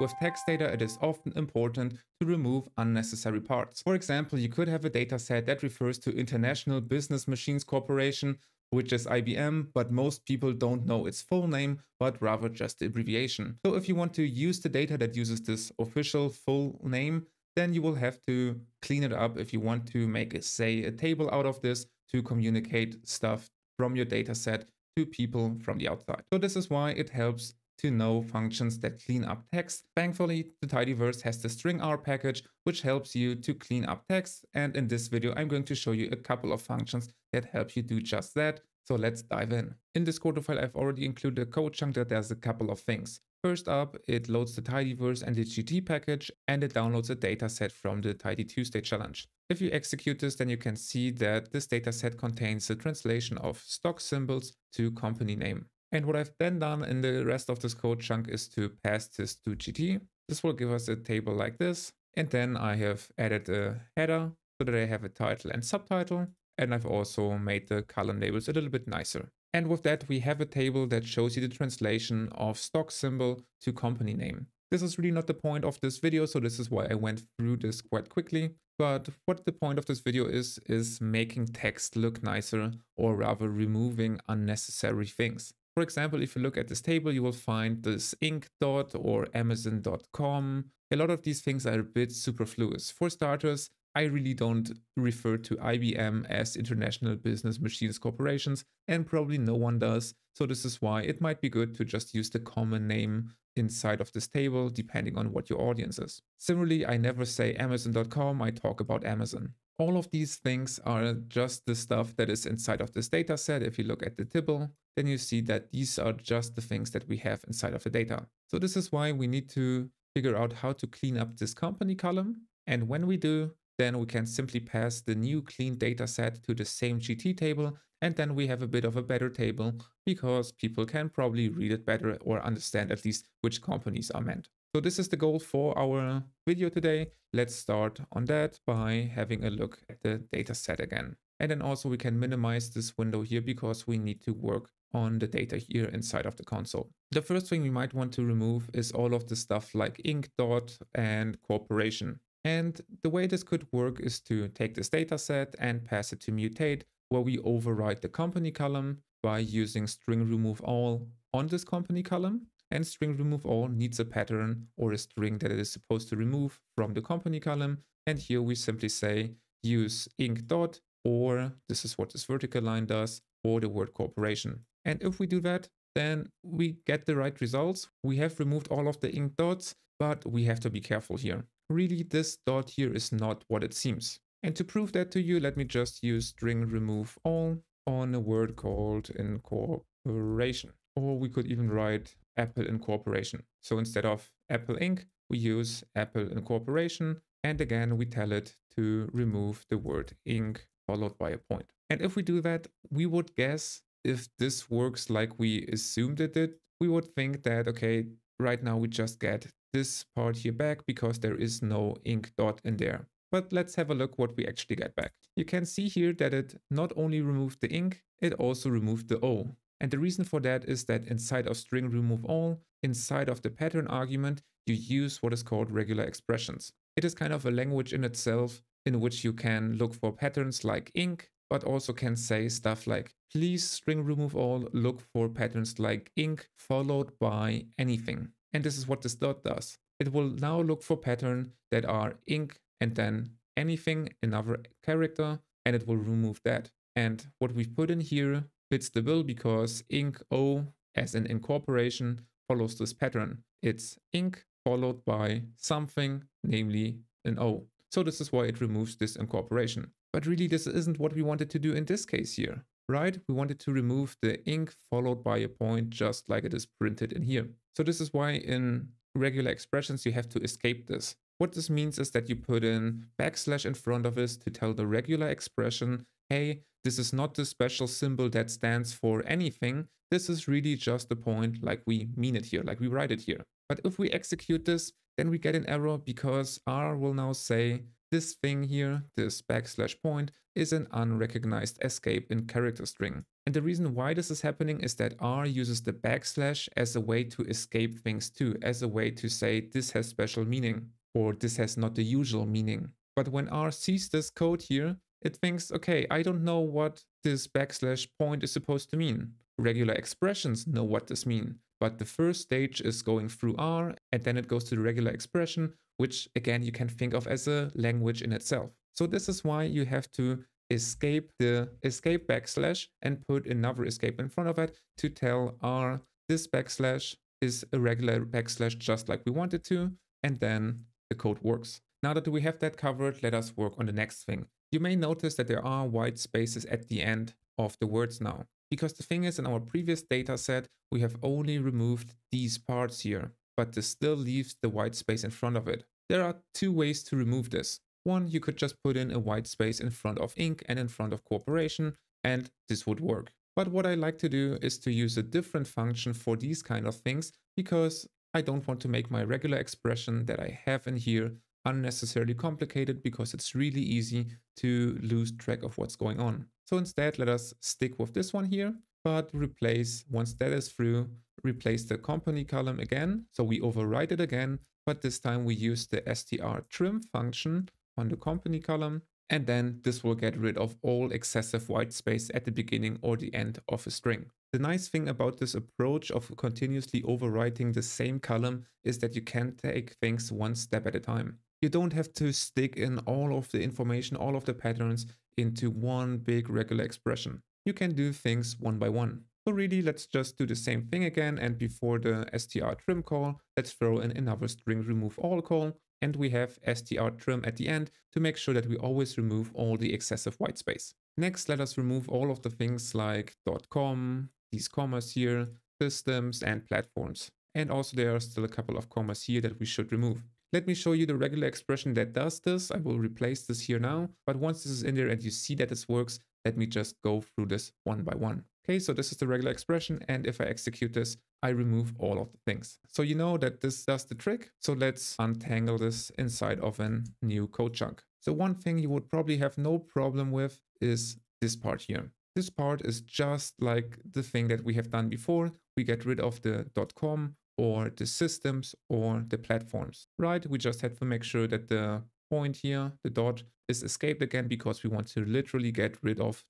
With text data, it is often important to remove unnecessary parts. For example, you could have a dataset that refers to International Business Machines Corporation, which is IBM, but most people don't know its full name, but rather just the abbreviation. So if you want to use the data that uses this official full name, then you will have to clean it up if you want to make, a, say, a table out of this to communicate stuff from your dataset to people from the outside. So this is why it helps to know functions that clean up text. Thankfully, the tidyverse has the stringr package, which helps you to clean up text. And in this video, I'm going to show you a couple of functions that help you do just that. So let's dive in. In this code file, I've already included a code chunk that does a couple of things. First up, it loads the tidyverse and the GT package, and it downloads a dataset from the Tidy Tuesday challenge. If you execute this, then you can see that this dataset contains a translation of stock symbols to company name. And what I've then done in the rest of this code chunk is to pass this to GT. This will give us a table like this. And then I have added a header so that I have a title and subtitle. And I've also made the column labels a little bit nicer. And with that, we have a table that shows you the translation of stock symbol to company name. This is really not the point of this video, so this is why I went through this quite quickly. But what the point of this video is, is making text look nicer, or rather removing unnecessary things. For example, if you look at this table, you will find this Inc. dot or Amazon.com. A lot of these things are a bit superfluous. For starters, I really don't refer to IBM as International Business Machines Corporations, and probably no one does. So this is why it might be good to just use the common name inside of this table, depending on what your audience is. Similarly, I never say Amazon.com, I talk about Amazon. All of these things are just the stuff that is inside of this data set. If you look at the tibble, then you see that these are just the things that we have inside of the data. So this is why we need to figure out how to clean up this company column. And when we do, then we can simply pass the new clean data set to the same GT table, and then we have a bit of a better table because people can probably read it better or understand at least which companies are meant. So this is the goal for our video today. Let's start on that by having a look at the data set again. And then also we can minimize this window here because we need to work on the data here inside of the console. The first thing we might want to remove is all of the stuff like inc dot and corporation. And the way this could work is to take this data set and pass it to mutate, where we override the company column by using string remove all on this company column. And string remove all needs a pattern or a string that it is supposed to remove from the company column. And here we simply say use inc dot, or this is what this vertical line does, or the word corporation. And if we do that, then we get the right results. We have removed all of the inc dots, but we have to be careful here really this dot here is not what it seems. And to prove that to you, let me just use string remove all on a word called incorporation. Or we could even write Apple Incorporation. So instead of Apple Inc., we use Apple Incorporation. And again, we tell it to remove the word Inc followed by a point. And if we do that, we would guess if this works like we assumed it did, we would think that, okay, right now we just get this part here back because there is no inc dot in there. But let's have a look what we actually get back. You can see here that it not only removed the inc, it also removed the O. And the reason for that is that inside of string remove all, inside of the pattern argument, you use what is called regular expressions. It is kind of a language in itself in which you can look for patterns like inc, but also can say stuff like, please string remove all, look for patterns like inc followed by anything. And this is what this dot does. It will now look for pattern that are inc and then anything, another character, and it will remove that. And what we've put in here fits the bill because inc o as in incorporation follows this pattern. It's inc followed by something, namely an o. So this is why it removes this incorporation. But really this isn't what we wanted to do in this case here, right? We wanted to remove the inc followed by a point just like it is printed in here. So this is why in regular expressions you have to escape this. What this means is that you put in backslash in front of it to tell the regular expression, hey, this is not the special symbol that stands for anything. This is really just a point like we mean it here, like we write it here. But if we execute this, then we get an error because R will now say this thing here, this backslash point, is an unrecognized escape in character string. And the reason why this is happening is that R uses the backslash as a way to escape things too, as a way to say this has special meaning or this has not the usual meaning. But when R sees this code here, it thinks, okay, I don't know what this backslash point is supposed to mean. Regular expressions know what this means, but the first stage is going through R and then it goes to the regular expression, which again you can think of as a language in itself. So this is why you have to escape the escape backslash and put another escape in front of it to tell R this backslash is a regular backslash just like we wanted to, and then the code works. Now that we have that covered, let us work on the next thing. You may notice that there are white spaces at the end of the words now. Because the thing is, in our previous data set, we have only removed these parts here, but this still leaves the white space in front of it. There are two ways to remove this. One, you could just put in a white space in front of Inc. and in front of corporation, and this would work. But what I like to do is to use a different function for these kind of things, because I don't want to make my regular expression that I have in here unnecessarily complicated because it's really easy to lose track of what's going on. So instead, let us stick with this one here, but replace, once that is through, replace the company column again. So we overwrite it again, but this time we use the str trim function on the company column. And then this will get rid of all excessive white space at the beginning or the end of a string. The nice thing about this approach of continuously overwriting the same column is that you can take things one step at a time. You don't have to stick in all of the information, all of the patterns into one big regular expression. You can do things one by one. So really, let's just do the same thing again. And before the str trim call, let's throw in another string remove all call. And we have str trim at the end to make sure that we always remove all the excessive white space. Next, let us remove all of the things like dot .com, these commas here, systems and platforms. And also there are still a couple of commas here that we should remove. Let me show you the regular expression that does this. I will replace this here now. But once this is in there and you see that this works, let me just go through this one by one. Okay, so this is the regular expression. And if I execute this, I remove all of the things. So you know that this does the trick. So let's untangle this inside of a new code chunk. So one thing you would probably have no problem with is this part here. This part is just like the thing that we have done before. We get rid of the .com or the systems or the platforms, right? We just have to make sure that the point here, the dot, is escaped again because we want to literally get rid of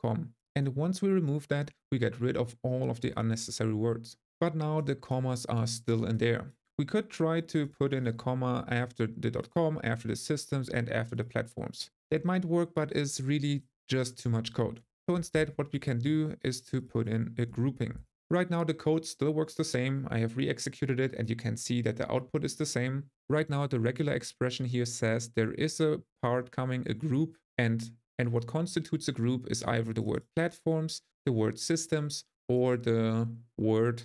.com. And once we remove that, we get rid of all of the unnecessary words. But now the commas are still in there. We could try to put in a comma after the .com, after the systems, and after the platforms. That might work, but is really just too much code. So instead, what we can do is to put in a grouping. Right now the code still works the same. I have re-executed it and you can see that the output is the same. Right now the regular expression here says there is a part coming, a group, and, and what constitutes a group is either the word platforms, the word systems, or the word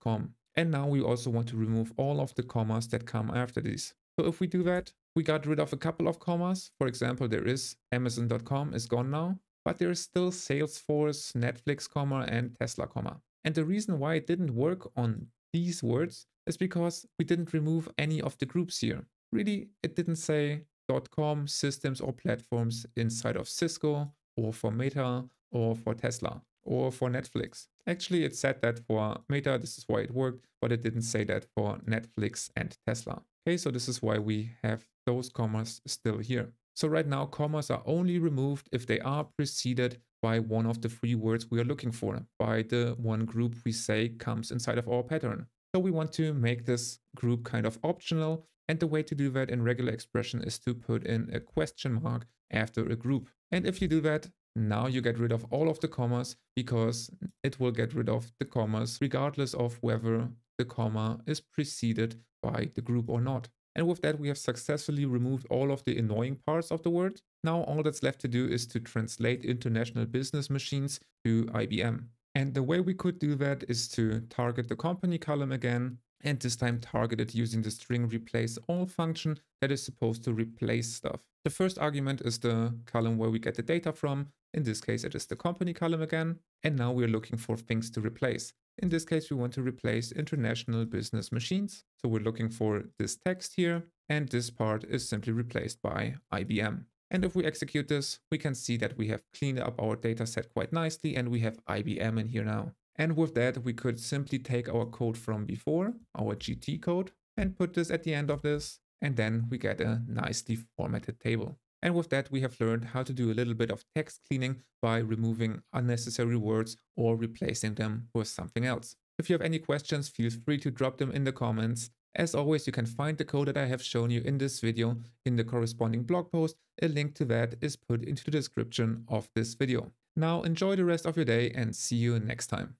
.com. And now we also want to remove all of the commas that come after these. So if we do that, we got rid of a couple of commas. For example, there is Amazon.com is gone now, but there is still Salesforce, Netflix, comma, and Tesla, comma. And the reason why it didn't work on these words is because we didn't remove any of the groups here. Really, it didn't say .com systems or platforms inside of Cisco or for Meta or for Tesla or for Netflix. Actually, it said that for Meta, this is why it worked, but it didn't say that for Netflix and Tesla. Okay, so this is why we have those commas still here. So right now, commas are only removed if they are preceded by one of the three words we are looking for, by the one group we say comes inside of our pattern. So we want to make this group kind of optional. And the way to do that in regular expression is to put in a question mark after a group. And if you do that, now you get rid of all of the commas because it will get rid of the commas regardless of whether the comma is preceded by the group or not. And with that, we have successfully removed all of the annoying parts of the word. Now all that's left to do is to translate international business machines to IBM. And the way we could do that is to target the company column again, and this time target it using the string replace all function that is supposed to replace stuff. The first argument is the column where we get the data from. In this case, it is the company column again. And now we're looking for things to replace. In this case, we want to replace international business machines. So we're looking for this text here, and this part is simply replaced by IBM. And if we execute this, we can see that we have cleaned up our dataset quite nicely and we have IBM in here now. And with that, we could simply take our code from before, our GT code, and put this at the end of this, and then we get a nicely formatted table. And with that, we have learned how to do a little bit of text cleaning by removing unnecessary words or replacing them with something else. If you have any questions, feel free to drop them in the comments. As always, you can find the code that I have shown you in this video in the corresponding blog post. A link to that is put into the description of this video. Now enjoy the rest of your day and see you next time.